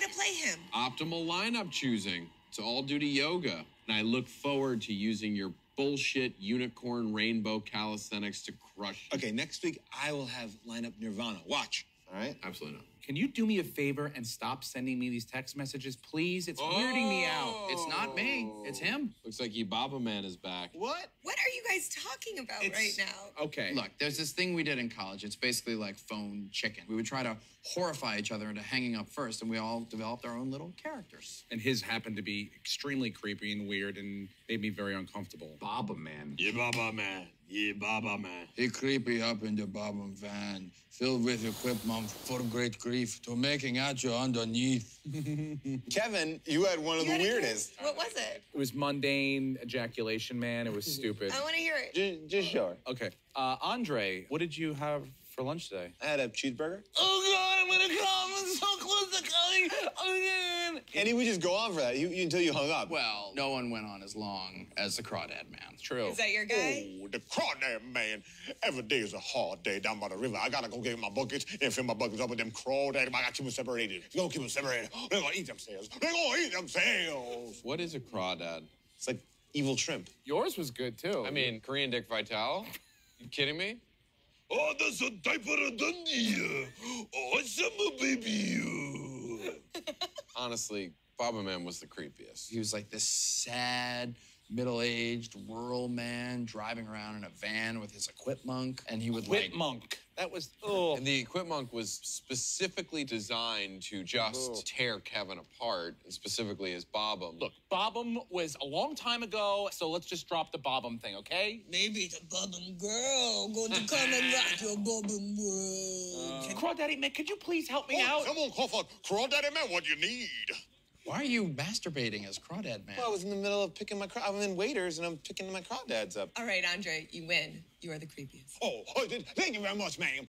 know to play him. Optimal lineup choosing. It's all due to yoga. And I look forward to using your bullshit unicorn rainbow calisthenics to crush. Okay, next week I will have lineup Nirvana. Watch. All right. Absolutely not. Can you do me a favor and stop sending me these text messages, please? It's weirding me out. It's not me. It's him. Looks like Ibaba Man is back. What? What are you guys talking about It's- right now? Okay. Look, there's this thing we did in college. It's basically like phone chicken. We would try to horrify each other into hanging up first, and we all developed our own little characters. and his happened to be extremely creepy and weird and made me very uncomfortable. Bobbum man. Yeah, Bobbum man. Yeah, Bobbum man. He creepy up in the Bobbum van, filled with equipment for great grief, to making at you underneath. Kevin, you had one of You the had guess. weirdest. What was it? It was mundane ejaculation, man. It was stupid. I want to hear it. Just, just show her. Okay. Uh, Andre, what did you have for lunch today? I had a cheeseburger. Oh, God, I'm going to come. I'm so close to coming again. And he would just go on for that you, you- until you hung up. Well, no one went on as long as the Crawdad Man. True. Is that your guy? Oh, the crawdad man. Every day is a hard day down by the river. I gotta go get my buckets and fill my buckets up with them crawdad. I gotta keep them separated. We gonna keep them separated. They're gonna eat themselves. They're gonna eat themselves. What is a crawdad? It's like evil shrimp. Yours was good, too. I mean, Korean Dick Vitale? You kidding me? Oh, that's a diaper of Dundee. Awesome, baby. Honestly, Bobbum Man was the creepiest. He was like this sad, middle-aged rural man driving around in a van with his equipment, and he would Whip like monk. That was, oh. And the equipment was specifically designed to just oh. tear Kevin apart, and specifically his Bobbum. Look, Bobbum was a long time ago, so let's just drop the Bobbum thing, okay? Maybe the Bobbum girl going to come and rock your Bobbum world. Uh, Crawdaddy, man, could you please help me Oh, out? come on, Crawford. Crawdaddy man, what do you need? Why are you masturbating as Crawdad Man? Well, I was in the middle of picking my. Craw- I'm in waiters and I'm picking my crawdads up. All right, Andre, you win. You are the creepiest. Oh, oh, th- thank you very much, ma'am.